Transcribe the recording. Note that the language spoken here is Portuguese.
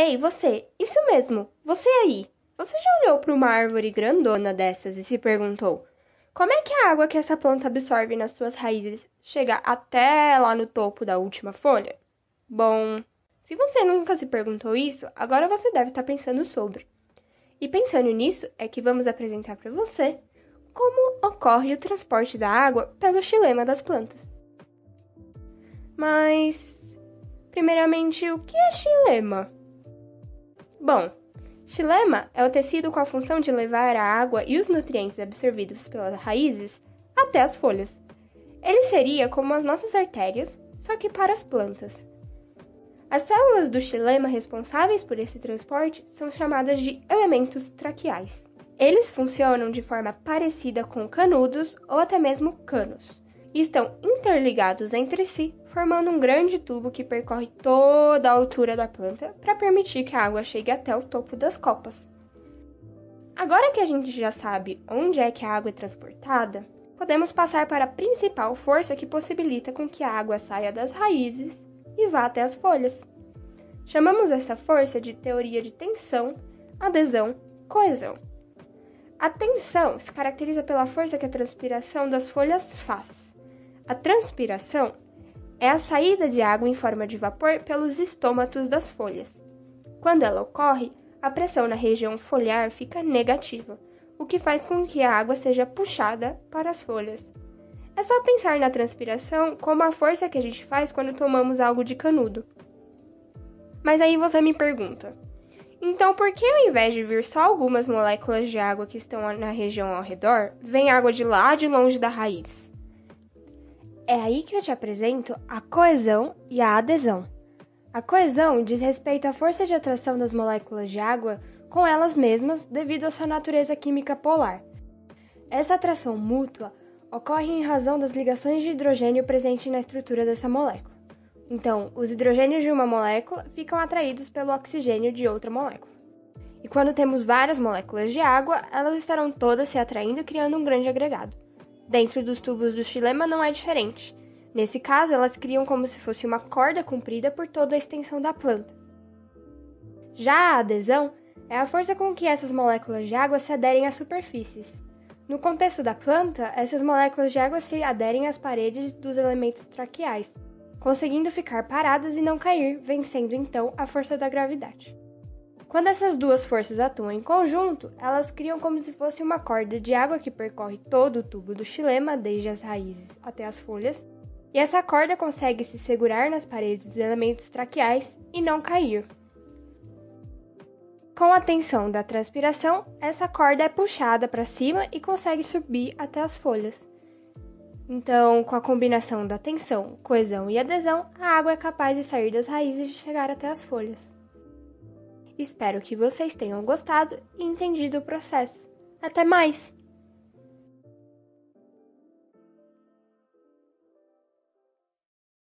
Ei, você! Isso mesmo! Você aí! Você já olhou para uma árvore grandona dessas e se perguntou: como é que a água que essa planta absorve nas suas raízes chega até lá no topo da última folha? Bom, se você nunca se perguntou isso, agora você deve estar pensando sobre. E pensando nisso, é que vamos apresentar para você como ocorre o transporte da água pelo xilema das plantas. Mas, primeiramente, o que é xilema? Bom, xilema é o tecido com a função de levar a água e os nutrientes absorvidos pelas raízes até as folhas. Ele seria como as nossas artérias, só que para as plantas. As células do xilema responsáveis por esse transporte são chamadas de elementos traqueais. Eles funcionam de forma parecida com canudos ou até mesmo canos e estão interligados entre si, formando um grande tubo que percorre toda a altura da planta para permitir que a água chegue até o topo das copas. Agora que a gente já sabe onde é que a água é transportada, podemos passar para a principal força que possibilita com que a água saia das raízes e vá até as folhas. Chamamos essa força de teoria de tensão, adesão, coesão. A tensão se caracteriza pela força que a transpiração das folhas faz. A transpiração é a saída de água em forma de vapor pelos estômatos das folhas. Quando ela ocorre, a pressão na região foliar fica negativa, o que faz com que a água seja puxada para as folhas. É só pensar na transpiração como a força que a gente faz quando tomamos algo de canudo. Mas aí você me pergunta: então por que ao invés de vir só algumas moléculas de água que estão na região ao redor, vem água de lá de longe da raiz? É aí que eu te apresento a coesão e a adesão. A coesão diz respeito à força de atração das moléculas de água com elas mesmas devido à sua natureza química polar. Essa atração mútua ocorre em razão das ligações de hidrogênio presentes na estrutura dessa molécula. Então, os hidrogênios de uma molécula ficam atraídos pelo oxigênio de outra molécula. E quando temos várias moléculas de água, elas estarão todas se atraindo, criando um grande agregado. Dentro dos tubos do xilema não é diferente. Nesse caso, elas criam como se fosse uma corda comprida por toda a extensão da planta. Já a adesão é a força com que essas moléculas de água se aderem às superfícies. No contexto da planta, essas moléculas de água se aderem às paredes dos elementos traqueais, conseguindo ficar paradas e não cair, vencendo então a força da gravidade. Quando essas duas forças atuam em conjunto, elas criam como se fosse uma corda de água que percorre todo o tubo do xilema, desde as raízes até as folhas, e essa corda consegue se segurar nas paredes dos elementos traqueais e não cair. Com a tensão da transpiração, essa corda é puxada para cima e consegue subir até as folhas. Então, com a combinação da tensão, coesão e adesão, a água é capaz de sair das raízes e chegar até as folhas. Espero que vocês tenham gostado e entendido o processo. Até mais!